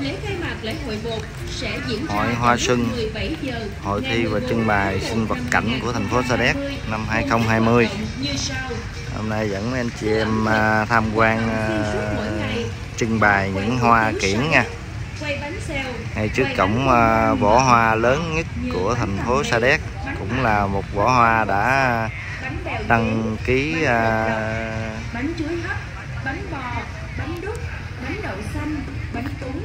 Lễ khai mạc lễ hội bột sẽ diễn ra Hội Hoa Xuân, 17 giờ Hội thi và 14 trưng bày sinh vật 11 cảnh của thành phố Sa Đéc năm 2020. Hoạt động Như sau. Hôm nay dẫn anh chị em à, tham quan à, trưng bày những hoa kiển nha. Ngay trước cổng à, võ hoa lớn nhất của thành phố Sa Đéc cũng là một võ hoa đã đăng ký bánh chuối hấp, bánh bò, bánh đúc, bánh đậu xanh, bánh túng,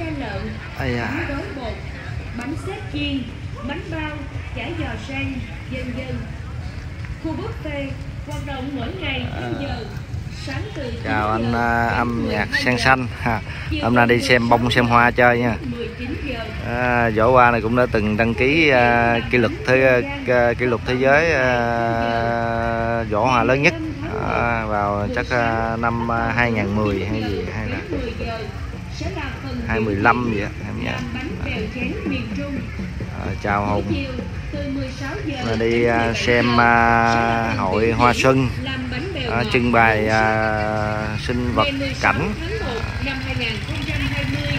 da lợn, Ây da. bánh gói bột, bánh xếp chiên, bánh bao, chả giò rang, dân dân. Khu buffet hoạt động mỗi ngày theo giờ. Sáng từ 9 chào anh à, đến âm 12 nhạc sen xanh ha. Hôm nay đi xem bông 16 xem hoa chơi nha. đến 19 giờ. À, võ hoa này cũng đã từng đăng ký à, kỷ lục thế à, kỷ lục thế giới à, võ hoa lớn nhất à, vào chắc à, năm à, 2010 hay gì hay là 25 vậy em nhé ờ, à, chào Hùng là đi uh, xem uh, hội Hoa Xuân uh, trưng bày uh, sinh vật cảnh.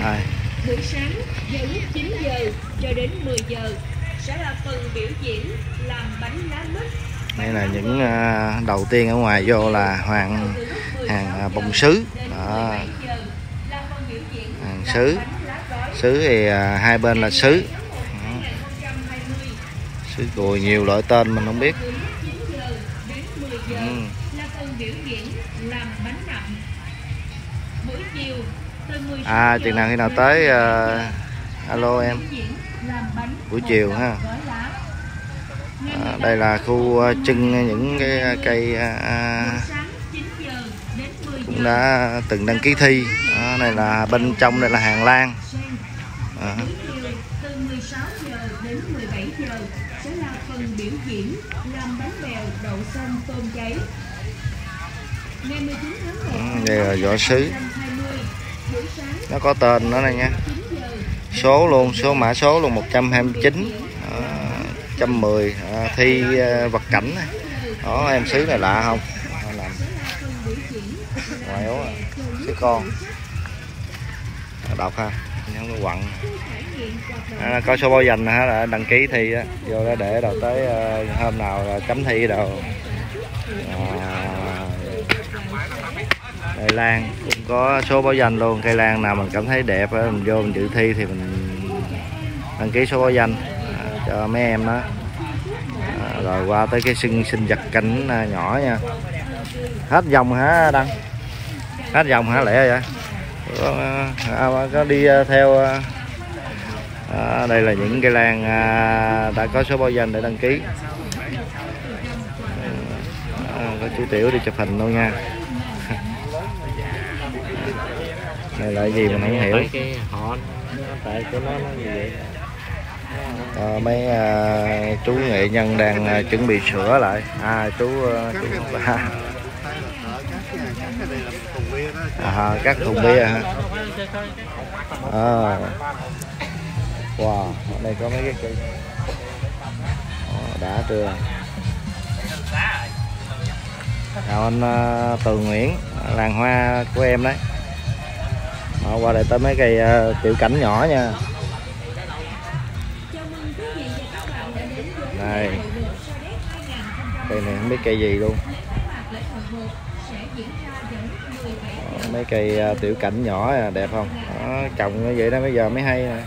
à. buổi sáng vào lúc 9 giờ cho đến 10 giờ sẽ là phần biểu diễn làm bánh lá mít. Đây là những đầu tiên ở ngoài vô là hoàng hàng bông sứ. Đó bằng sứ sứ thì à, hai bên là sứ sứ cùi nhiều loại tên mình không biết. Ừ. chiều từ 16 à chừng nào khi nào tới à, alo em. Buổi chiều ha. à, đây là khu à, trưng những cái à, cây à, à, cũng đã từng đăng ký thi này là bên trong đây là hàng lan ờ. à, từ 16 giờ đến 17 giờ sẽ là phần biểu diễn làm bánh bèo đậu xanh tôm cháy. Ngày 19 tháng 1 đây là võ sứ. nó có tên nữa này nha số luôn số mã số luôn 129 à, 110 à, thi à, vật cảnh này. đó em sứ này lạ không làm ngoài ấu à. sứ con đọc ha. Không có quặng. À, có số báo danh ha là đăng ký thi á. Vô đó để đầu tới ờ, hôm nào là chấm thi đầu. à, cây lan cũng có số báo danh luôn. Cây lan nào mình cảm thấy đẹp á mình vô mình dự thi thì mình đăng ký số báo danh à, cho mấy em đó à, rồi qua tới cái sinh sinh vật cảnh à, nhỏ nha. Hết dòng hả đăng? Hết dòng hả lẽ vậy? Có, à, có đi à, theo à, à, đây là những cây lan à, đã có số báo danh để đăng ký. À, có chú tiểu đi chụp hình luôn nha. Đây là gì mình không hiểu. Cái họ tại của nó nó như vậy. À, mấy à, chú nghệ nhân đang à, chuẩn bị sửa lại. À chú à, chú à, à, các thùng bia hả? À. wow ở đây có mấy cái cây. Đã chưa? Chào anh à, Tường Nguyễn làng hoa của em đấy. Đó, qua đây tới mấy cây à, tiểu cảnh nhỏ nha. Này Đây. cây này không biết cây gì luôn. 17 Đó, mấy cây à, tiểu cảnh nhỏ à, đẹp không? Đó, trồng như vậy đó bây giờ mới hay nè.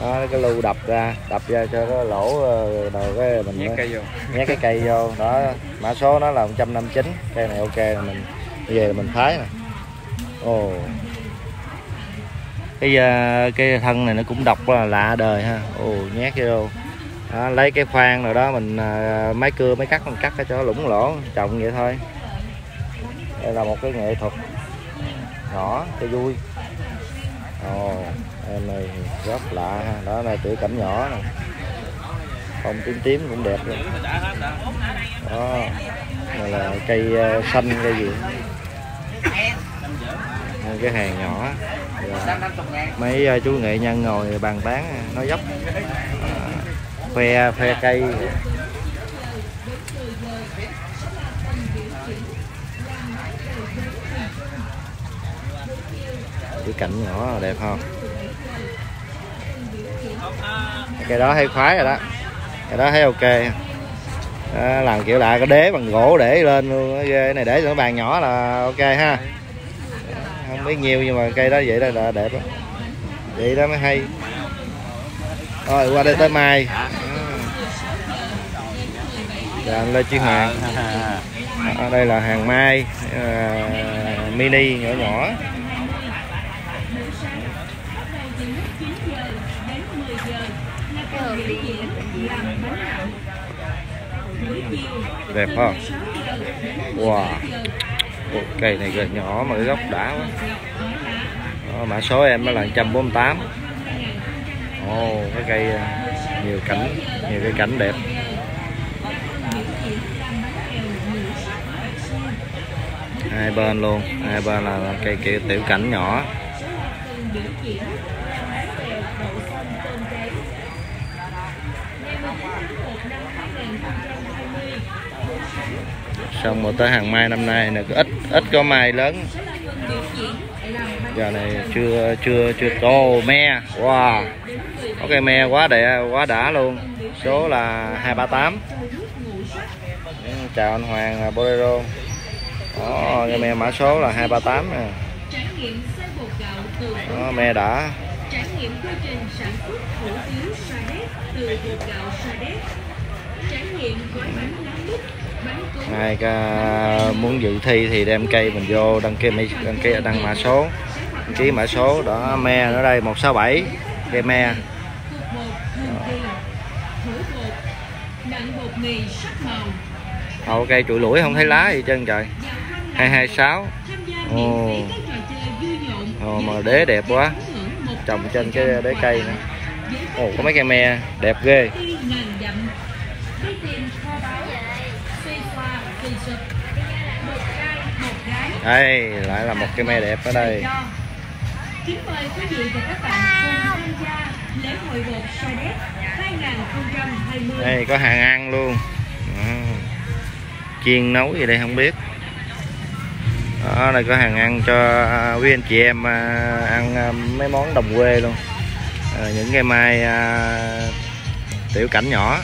Đó cái lưu đập ra đập ra cho nó lỗ ờ, đầu cái mình nhét cây vô. Nhét cái cây vô đó. Mã số nó là 159 cây này ok là mình về là mình thái nè. Ồ. Cái à, cái thân này nó cũng độc là lạ đời ha. Ồ nhét vô. Đó, lấy cái khoan rồi đó mình máy cưa máy cắt mình cắt ở chỗ lũng lỗ trồng vậy thôi. Đây là một cái nghệ thuật nhỏ cho vui. Ồ em này rất lạ ha. Đó là tiểu cảnh nhỏ nè. Phong tím tím cũng đẹp luôn. Đó này là cây ờ, xanh cây gì? Cái hàng nhỏ. Dạ. Mấy ờ, chú nghệ nhân ngồi bàn tán ờ, nói dốc. À, khoe khoe cây. Cái cảnh nhỏ đẹp không? Cái đó thấy khoái rồi đó. Cái đó thấy ok. Đó, làm kiểu lại có đế bằng gỗ để lên luôn ghê. Cái này để cho nó bàn nhỏ là ok ha. Không biết nhiêu nhưng mà cây đó vậy đó là đẹp đó vậy đó mới hay. Rồi qua đây tới mai. Dạ anh lê chí hoàng ở đây là hàng mai uh, mini nhỏ nhỏ đẹp không? Wow. Ủa, cây này gần nhỏ mà cái gốc đã quá. Đó, mã số em nó là 148 ồ cái cây ờ, nhiều cảnh nhiều cái cảnh đẹp. Hai bên luôn hai bên là cây kiểu tiểu cảnh nhỏ. Xong rồi tới hàng mai năm nay là ít ít có mai lớn. Giờ này chưa chưa chưa tô me. Wow. Có cây me quá đẹp quá đã luôn. Số là 238 chào anh Hoàng là Bolero. Đó cây me mã số là 238 nè. Đó, me đã. trải nghiệm quy trình sản xuất hủ tiếu sa đéc từ bột gạo sa đéc trải nghiệm gói bánh nóng mít ai ca muốn dự thi thì đem cây mình vô đăng ký đăng ký đăng mã số. Đăng ký mã số đó me ở đây 167 cây me cục bột hình hậu cây chuỗi lũi không thấy lá gì trơn trời. 226 tham gia Ồ. Ồ, mà đế đẹp quá. Trồng trên cái đế cây quà nữa. Ồ có mấy cây me đẹp ghê. Đây lại là một cây me đẹp ở đây. Kính mời quý vị và các bạn cùng tham gia lễ hội bột Sa Đéc 2020 đây có hàng ăn luôn. Đó. chiên nấu gì đây không biết. Đó đây có hàng ăn cho quý anh chị em à, ăn à, mấy món đồng quê luôn. À, những cây mai à, tiểu cảnh nhỏ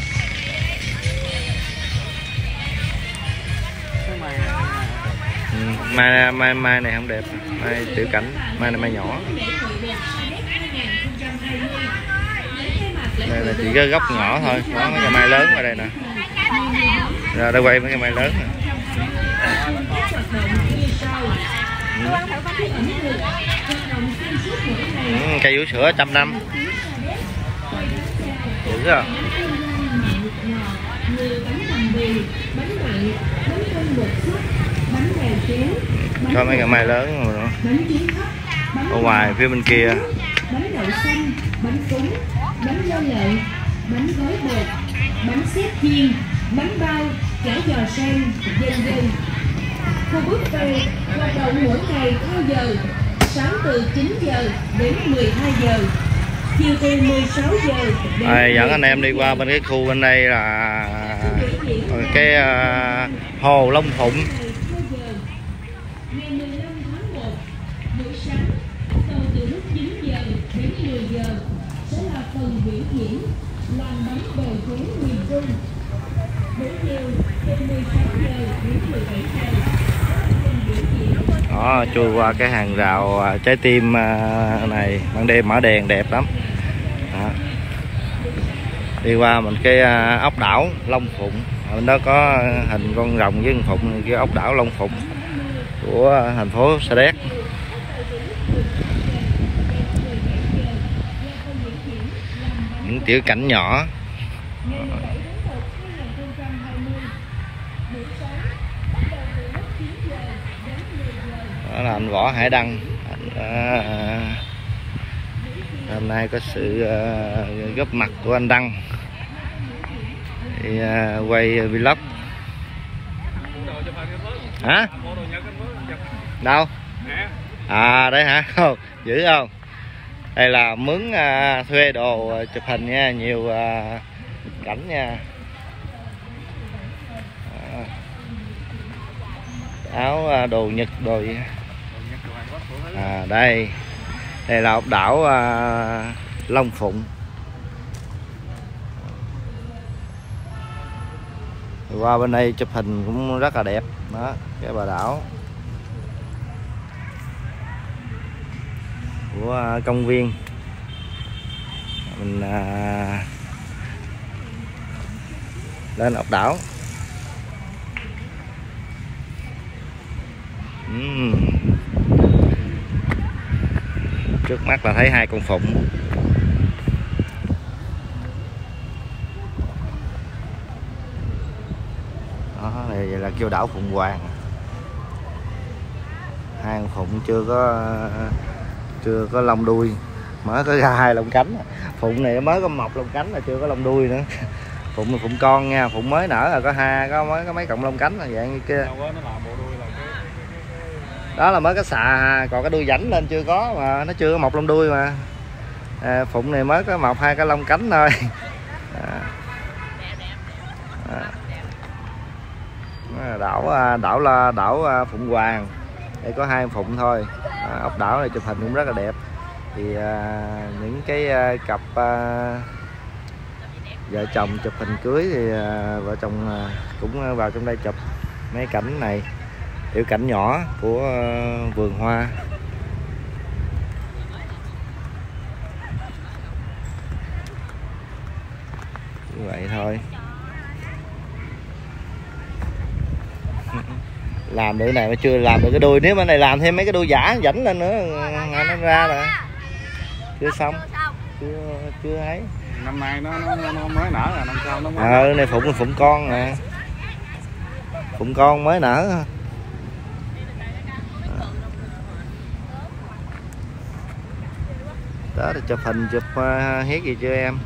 mai mai mai này không đẹp. Mai tiểu cảnh mai này mai nhỏ. Đây là chỉ có góc nhỏ thôi đó mấy cái mai lớn ở đây nè. Rồi đây quay mấy cái mai lớn nè. Ừ, cây vú sữa trăm năm. Dữ rồi như bánh tằm bì, bánh mặn, bánh canh bột suốt, bánh bèo chéo, bánh có mấy cây mai lớn rồi nữa bánh ở ngoài phía bên kia. bánh đậu xanh, bánh cúng, bánh lô lợn, bánh gói bột, bánh xếp chiên, bánh bao, chả giò sen, dần dần. Khu buffet hoạt động mỗi ngày theo giờ, sáng từ 9 giờ đến 12 giờ, chiều từ 16 giờ đến à, dẫn anh 19 em đi qua bên cái khu bên đây là cái à, hồ Long Phụng đó, chui qua cái hàng rào à, trái tim à, này, ban đêm mở đèn đẹp lắm. Đó. đi qua mình cái à, ốc đảo Long Phụng. Ở bên đó có hình con rồng với con phụng cái ốc đảo Long Phụng của thành phố Sa Đéc. Những tiểu cảnh nhỏ ngày 17 tháng 1 2020. Buổi sáng, bắt đầu từ lúc 9 giờ đến 10 giờ đó là anh Võ Hải Đăng. Anh, à, hôm nay có sự à, góp mặt của anh Đăng. Thì à, quay vlog. Hả? Đâu? À đấy hả? Không dữ không? Đây là mướn à, thuê đồ à, chụp hình nha nhiều à, cảnh nha à, áo à, đồ nhật đồ gì à đây. Đây là ốc đảo à, Long Phụng. Qua bên đây chụp hình cũng rất là đẹp. Đó cái bà đảo. Của à, công viên. Mình à, lên ốc đảo. Trước mắt là thấy hai con phụng. Đó này là kêu đảo phụng hoàng. Hai con phụng chưa có chưa có lông đuôi. Mới có ra hai lông cánh. Phụng này mới có mọc lông cánh là chưa có lông đuôi nữa. Phụng là phụng con nha, phụng mới nở là có hai, có mới có mấy cọng lông cánh là dạng như kia Đâu có nó làm bộ đuôi là cái đó là mới có xà còn cái đuôi rảnh lên chưa có mà nó chưa có mọc lông đuôi mà. À, phụng này mới có mọc hai cái lông cánh thôi. À. À. Đảo à, đảo là đảo à, phụng hoàng. Đây có hai phụng thôi. À, ốc đảo này chụp hình cũng rất là đẹp. Thì à, những cái à, cặp à, vợ chồng chụp hình cưới thì à, vợ chồng à, cũng à, vào trong đây chụp mấy cảnh này tiểu cảnh nhỏ của à, vườn hoa. Như vậy thôi. Làm được cái này mà chưa làm được cái đuôi. Nếu mà này làm thêm mấy cái đuôi giả dẫn lên nữa ngày nó ra rồi. chưa xong. chưa chưa ấy năm nay nó, nó, nó mới nở là năm sau nó mới ờ này phụng phụng con nè. Phụng con mới nở đó là chụp hình chụp uh, gì chưa em?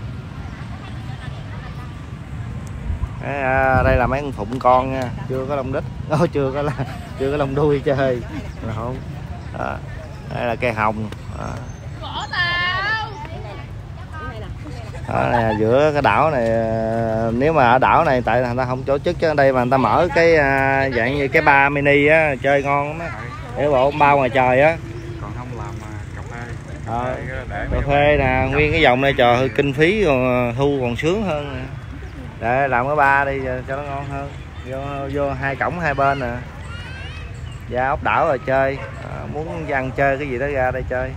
À, đây là mấy con phụng con nha. Chưa có lông đít. Nó chưa có là chưa có lông đuôi chơi. Không. Đó. đây là cây hồng. Đó. đó này, giữa cái đảo này ờ, nếu mà ở đảo này tại người ta không tổ chức chứ ở đây mà người ta mở cái ờ, dạng như cái ba mini á chơi ngon lắm á. Để bộ ba ngoài trời á còn không làm mà cà để cà phê nè nguyên cái dòng này ơi, kinh phí còn à, thu còn sướng hơn nè. Để làm cái ba đi cho nó ngon hơn. Vô vô hai cổng hai bên nè. Ra ốc đảo rồi chơi. À, muốn ăn chơi cái gì đó ra đây chơi.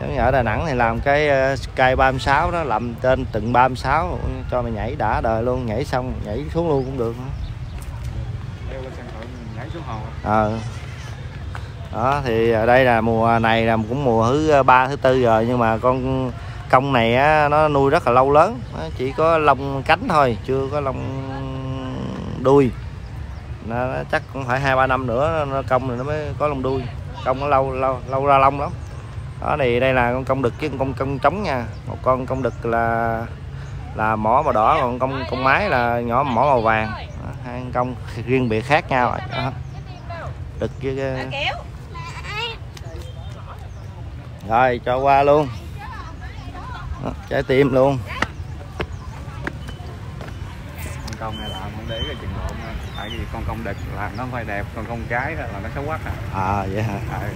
Giống ở Đà Nẵng thì làm cái ờ, Sky 36 đó làm tên từng 36 cho mày nhảy đã đời luôn nhảy xong nhảy xuống luôn cũng được leo lên sân thượng nhảy xuống hồ. Ờ đó thì ở đây là mùa này là cũng mùa thứ ba thứ tư rồi nhưng mà con công này á, nó nuôi rất là lâu lớn. Nó chỉ có lông cánh thôi chưa có lông đuôi. Nó, nó chắc cũng phải hai ba năm nữa nó công rồi nó mới có lông đuôi. Công nó lâu lâu lâu ra lông lắm. Đó thì đây là con công đực với con công trống nha. Một con công đực là là mỏ màu đỏ còn con con mái là nhỏ mỏ màu vàng. Đó, hai con công riêng biệt khác nhau rồi. Đó. đực với cái... rồi cho qua luôn. Đó, trái tim luôn. Con công này làm không để cái chừng lộn tại vì con công đực là nó phải đẹp con cái là nó xấu quắc à. À vậy hả? Tại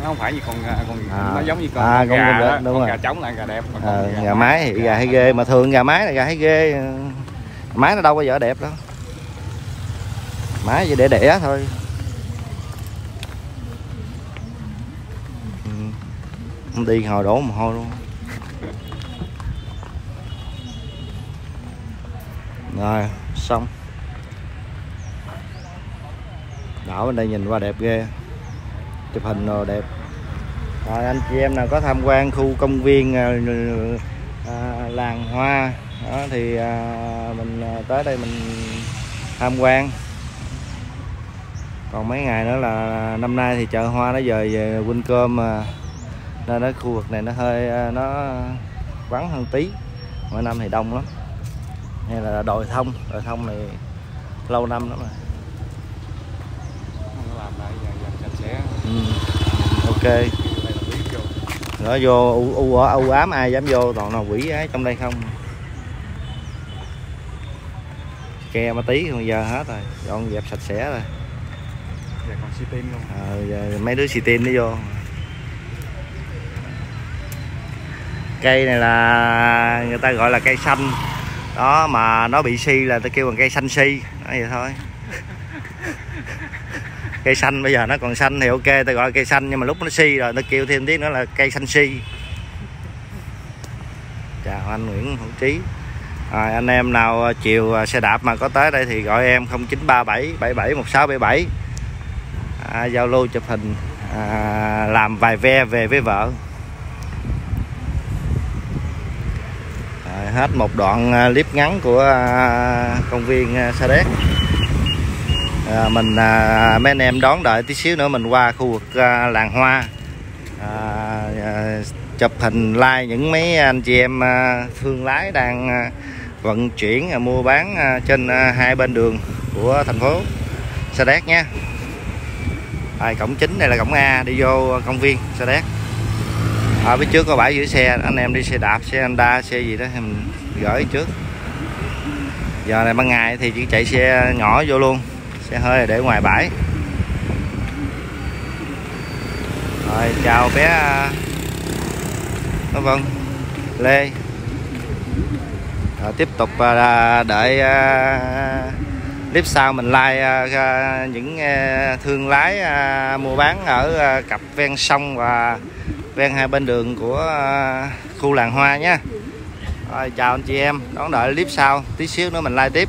nó không phải như con con À. nó giống như con, À, con con gà đó. đúng con rồi. gà trống là gà đẹp mà con ờ, gà mái thì gà hay ghê mà thường gà mái là gà hay ghê. Mái nó đâu có vợ đẹp đâu. Mái chỉ để đẻ thôi đi hồi đổ mồ hôi luôn. Rồi xong. Đảo bên đây nhìn qua đẹp ghê. Chụp hình rồi đẹp. Rồi anh chị em nào có tham quan khu công viên à, à, làng hoa đó thì à, mình à, tới đây mình tham quan. Còn mấy ngày nữa là à, năm nay thì chợ hoa nó dời về Vinh Cơm à nên ở khu vực này nó hơi à, nó vắng hơn tí. Mỗi năm thì đông lắm. Hay là đồi thông. Đồi thông này lâu năm lắm rồi. Làm lại dàn sạch sẽ. Ừ. ok. Nó vô u, u, u ám ai dám vô toàn là quỷ ấy trong đây không. Ke ma tí bây giờ hết rồi. Dọn dẹp sạch sẽ rồi. Giờ còn xi tin luôn Ờ, giờ mấy đứa xì tin nó vô cây này là người ta gọi là cây xanh. Đó mà nó bị si là ta kêu bằng cây xanh si. Đó vậy thôi. Cây xanh bây giờ nó còn xanh thì ok ta gọi cây xanh nhưng mà lúc nó si rồi ta kêu thêm tiếng nữa là cây xanh si. Chào anh Nguyễn Hữu Trí. Rồi, anh em nào chiều xe đạp mà có tới đây thì gọi em 0937 77 1677 à, giao lưu chụp hình à, làm vài ve về với vợ Rồi, hết một đoạn à, clip ngắn của à, công viên à, Sa Đéc. À, mình à, mấy anh em đón đợi tí xíu nữa mình qua khu vực à, làng hoa. À, à, chụp hình like những mấy anh chị em à, thương lái đang à, vận chuyển à, mua bán à, trên à, hai bên đường của thành phố Sa Đéc nhé. À, cổng chính đây là cổng A đi vô công viên Sa Đéc ở phía trước có bãi giữ xe anh em đi xe đạp xe Honda xe gì đó thì mình gửi trước. Giờ này ban ngày thì chỉ chạy xe nhỏ vô luôn xe hơi để ngoài bãi. Rồi chào bé à, nó vâng Lê. Rồi, tiếp tục à, đợi à, clip sau mình like những thương lái mua bán ở cặp ven sông và ven hai bên đường của à, khu làng hoa nhé. Rồi, chào anh chị em, đón đợi clip sau. Tí xíu nữa mình like tiếp.